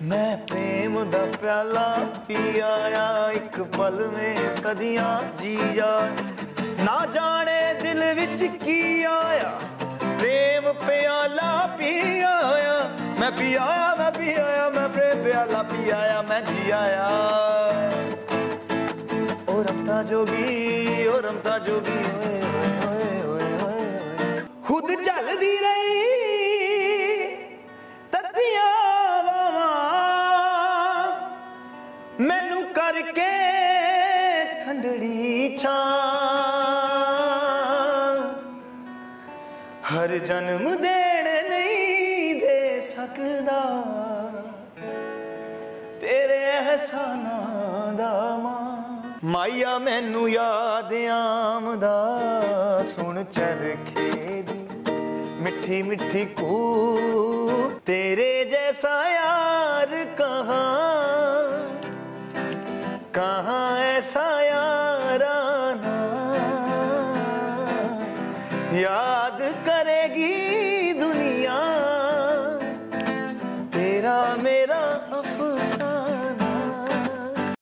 ਮੈਂ ਪ੍ਰੇਮ ਦਾ ਪਿਆਲਾ ਪੀ ਆਇਆ, ਇੱਕ ਪਲ ਮੇ ਸਦੀਆਂ ਜੀ ਜਾ ਨਾ ਜਾਣੇ ਦਿਲ ਵਿੱਚ ਕੀ ਆਇਆ, ਪ੍ਰੇਮ ਪਿਆਲਾ ਪੀ ਆਇਆ। ਮੈਂ ਪੀ ਆਇਆ ਮੈਂ ਪੀ ਆਇਆ, ਮੈਂ ਪ੍ਰੇਮ ਪਿਆਲਾ ਪੀ ਆਇਆ, ਮੈਂ ਜੀ ਆਇਆ। ਓ ਰਮਤਾ ਜੋਗੀ, ਓ ਰਮਤਾ ਜੋਗੀ, ਓਏ ਓਏ ਓਏ ਖੁਦ ਚੱਲਦੀ ਰਹੀ ਮੈਨੂੰ ਕਰਕੇ ਠੰਡੜੀ ਛਾਂ। ਹਰ ਜਨਮ ਦੇਣ ਨਹੀਂ ਦੇ ਸਕਦਾ। ਤੇਰੇ ਅਹਿਸਾਨਾਂ ਦਾ ਮਾਂ। ਮਾਇਆ ਮੈਨੂੰ ਯਾਦ ਆਮਦਾ ਸੁਣ ਚਰਖੇ ਦੀ ਮਿੱਠੀ ਮਿੱਠੀ ਕੂ ਤੇਰੇ ਜੈਸਾ ਯਾਰ ਕਹਾ ਕਹਾਂ ਐਸਾ ਯਾਰਾਨਾ ਯਾਦ ਕਰੇਗੀ ਦੁਨੀਆ ਤੇਰਾ ਮੇਰਾ ਅਫਸਾਨਾ